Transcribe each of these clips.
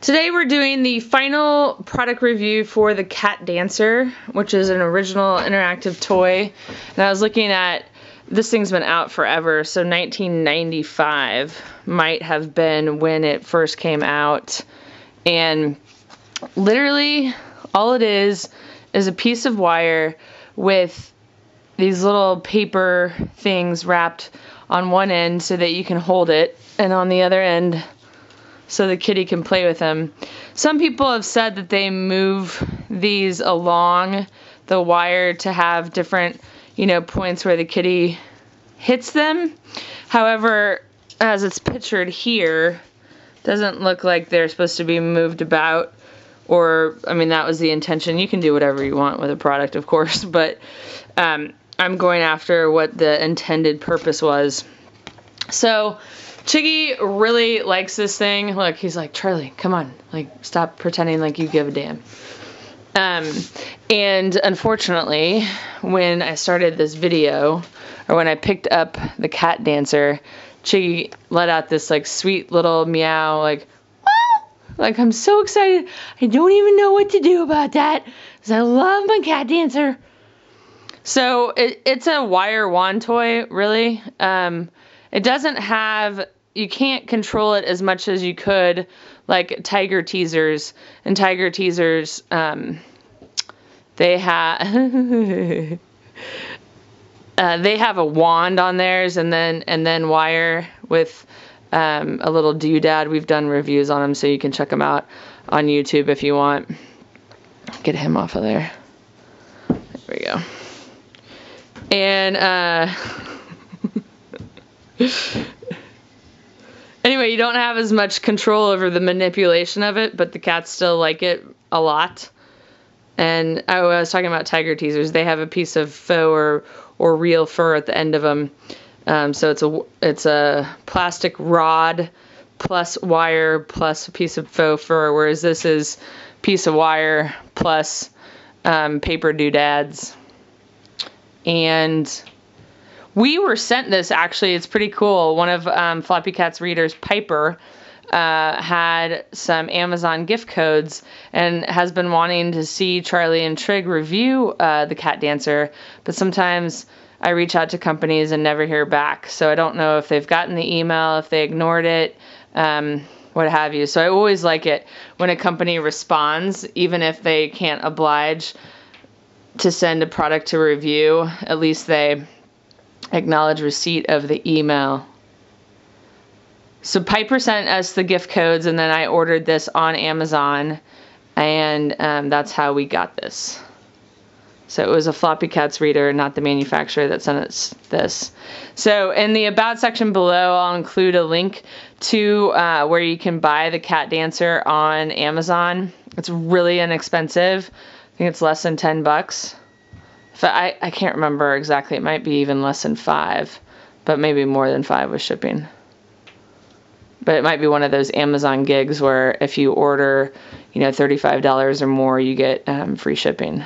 Today we're doing the final product review for the Cat Dancer, which is an original interactive toy. And I was looking at, this thing's been out forever, so 1995 might have been when it first came out. And literally all it is is a piece of wire with these little paper things wrapped on one end so that you can hold it and on the other end so the kitty can play with them. Some people have said that they move these along the wire to have different, you know, points where the kitty hits them. However, as it's pictured here, doesn't look like they're supposed to be moved about or I mean that was the intention. You can do whatever you want with a product, of course, but um, I'm going after what the intended purpose was. So Chiggy really likes this thing. Look, he's like, Charlie, come on. Like, stop pretending like you give a damn. Um, and unfortunately, when I started this video, or when I picked up the cat dancer, Chiggy let out this like sweet little meow, like, like I'm so excited. I don't even know what to do about that, because I love my cat dancer. So it, it's a wire wand toy, really. Um, it doesn't have you can't control it as much as you could like tiger teasers. And tiger teasers um, they have uh, they have a wand on theirs and then and then wire with um, a little doodad. We've done reviews on them so you can check them out on youtube if you want. Get him off of there. There we go. And uh Anyway, you don't have as much control over the manipulation of it, but the cats still like it a lot. And I was talking about tiger teasers. They have a piece of faux or or real fur at the end of them. Um, so it's a it's a plastic rod plus wire plus a piece of faux fur, whereas this is piece of wire plus um, paper doodads. And we were sent this actually. It's pretty cool. One of um, Floppy Cat's readers, Piper, uh, had some Amazon gift codes and has been wanting to see Charlie and Trigg review uh, the Cat Dancer, but sometimes I reach out to companies and never hear back. So I don't know if they've gotten the email, if they ignored it. Um, what have you. So I always like it when a company responds, even if they can't oblige to send a product to review. At least they acknowledge receipt of the email. So Piper sent us the gift codes, and then I ordered this on Amazon, and um, that's how we got this. So it was a Floppy Cats reader, not the manufacturer that sent us this. So in the About section below, I'll include a link to uh, where you can buy the Cat Dancer on Amazon. It's really inexpensive. I think it's less than 10 bucks. I, I can't remember exactly. It might be even less than five, but maybe more than five with shipping. But it might be one of those Amazon gigs where if you order, you know, $35 or more, you get um, free shipping.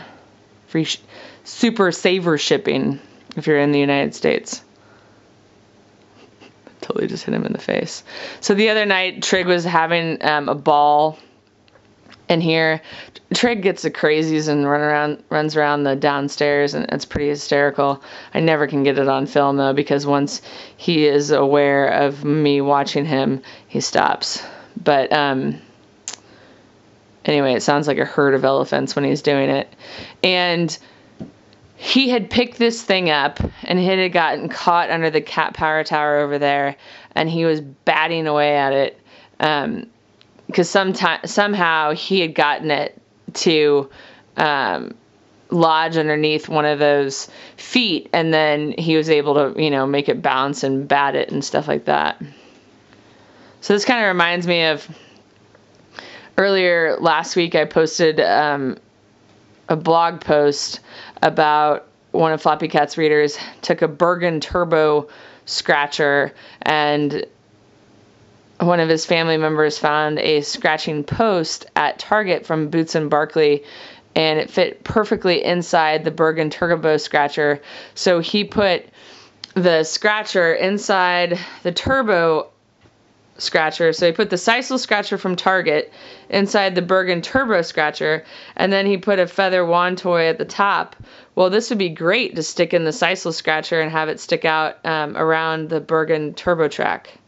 Free sh- super saver shipping if you're in the United States. totally just hit him in the face. So the other night, Trigg was having um, a ball in here. Trigg gets the crazies and run around, runs around the downstairs, and it's pretty hysterical. I never can get it on film though, because once he is aware of me watching him, he stops. But um, anyway, it sounds like a herd of elephants when he's doing it, and he had picked this thing up and it had gotten caught under the cat power tower over there, and he was batting away at it. Um, because sometime somehow he had gotten it to um, lodge underneath one of those feet, and then he was able to you know make it bounce and bat it and stuff like that. So this kind of reminds me of earlier last week I posted um, a blog post about one of Floppy Cat's readers took a Bergan Turbo scratcher and one of his family members found a scratching post at Target from Boots and Barkley and it fit perfectly inside the Bergan Turbo scratcher. So he put the scratcher inside the turbo scratcher. So he put the Sisal scratcher from Target inside the Bergan Turbo scratcher, and then he put a feather wand toy at the top. Well, this would be great to stick in the Sisal scratcher and have it stick out um, around the Bergan Turbo track.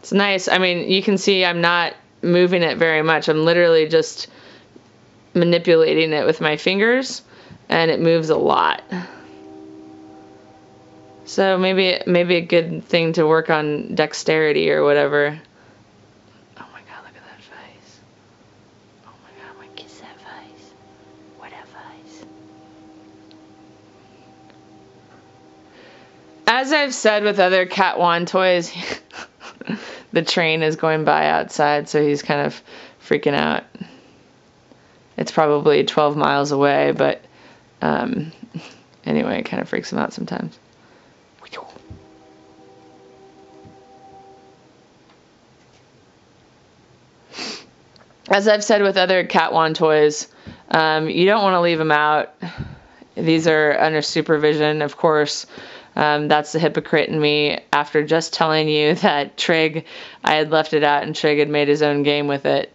It's nice. I mean, you can see I'm not moving it very much. I'm literally just manipulating it with my fingers and it moves a lot. So maybe maybe a good thing to work on dexterity or whatever. Oh my god, look at that face. Oh my god, my kiss that face. What a face. As I've said with other cat wand toys, the train is going by outside, so he's kind of freaking out. It's probably 12 miles away, but um, anyway, it kind of freaks him out sometimes. As I've said with other cat wand toys, um, you don't want to leave them out. These are under supervision, of course. Um, that's the hypocrite in me after just telling you that Trigg, I had left it out and Trigg had made his own game with it.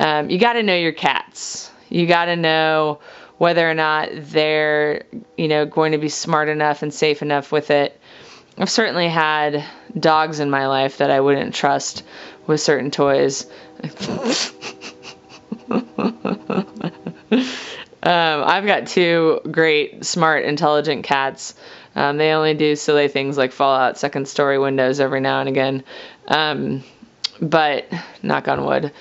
Um, you got to know your cats. You got to know whether or not they're, you know, going to be smart enough and safe enough with it. I've certainly had dogs in my life that I wouldn't trust with certain toys. Um, I've got two great, smart, intelligent cats. Um, they only do silly things like fall out second story windows every now and again. Um, but, knock on wood.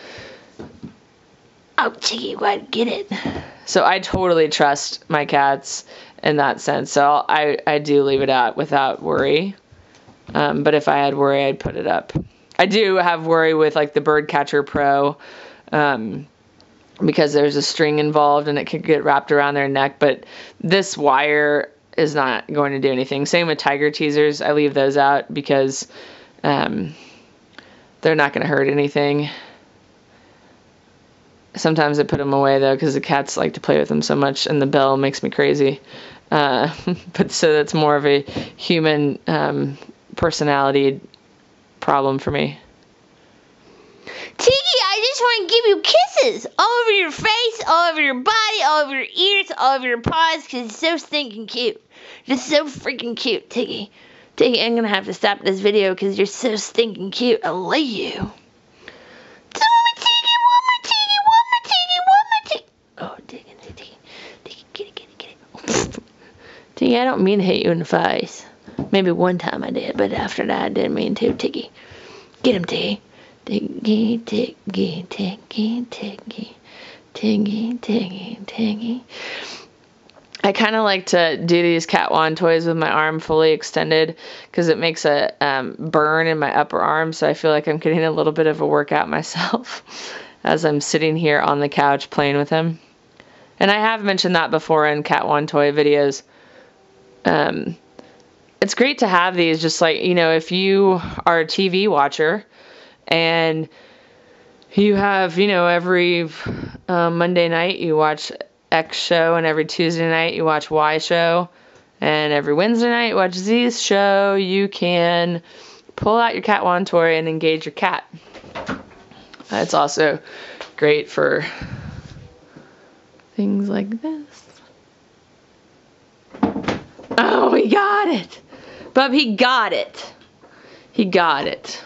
Oh, Chicky, what? Get it. So I totally trust my cats in that sense. So I, I do leave it out without worry. Um, but if I had worry, I'd put it up. I do have worry with like the Birdcatcher Pro um, because there's a string involved and it could get wrapped around their neck. But this wire is not going to do anything. Same with tiger teasers. I leave those out because um, they're not going to hurt anything. Sometimes I put them away though because the cats like to play with them so much, and the bell makes me crazy. Uh, but so that's more of a human um, personality problem for me. Tiki, just want to give you kisses all over your face, all over your body, all over your ears, all over your paws, because it's so stinking cute. Just so freaking cute, Tiki. Tiki, I'm going to have to stop this video because you're so stinking cute. I love you. Oh, Tiki, Tiki, Tiki, get it, get it, get it. Tiki, I don't mean to hit you in the face. Maybe one time I did, but after that I didn't mean to. Tiki, get him, Tiki. Tiggy, tiggy, tiggy, tiggy, tiggy, tiggy, tiggy. I kind of like to do these cat wand toys with my arm fully extended because it makes a um, burn in my upper arm, so I feel like I'm getting a little bit of a workout myself as I'm sitting here on the couch playing with him. And I have mentioned that before in cat wand toy videos. Um, it's great to have these, just like, you know, if you are a TV watcher and you have, you know, every uh, Monday night you watch X show, and every Tuesday night you watch Y show, and every Wednesday night you watch Z show. You can pull out your cat wand toy and engage your cat. It's also great for things like this. Oh, he got it. Bub, he got it. He got it.